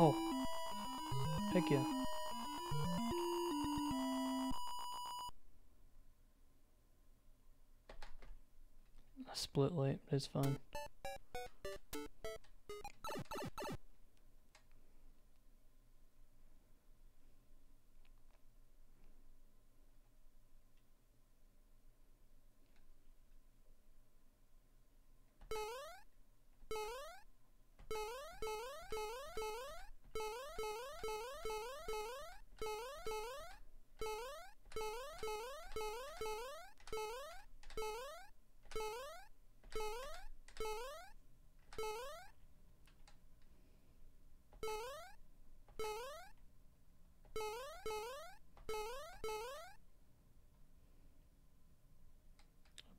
Oh. Heck yeah. A split light is fun.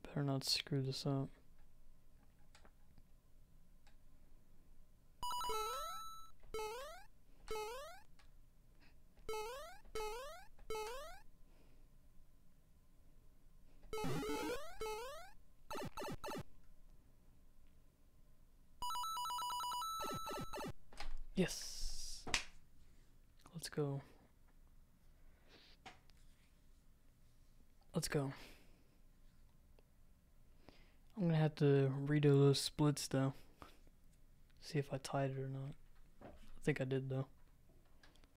Better not screw this up. Yes. Let's go. Let's go. I'm gonna have to redo those splits though. See if I tied it or not. I think I did though.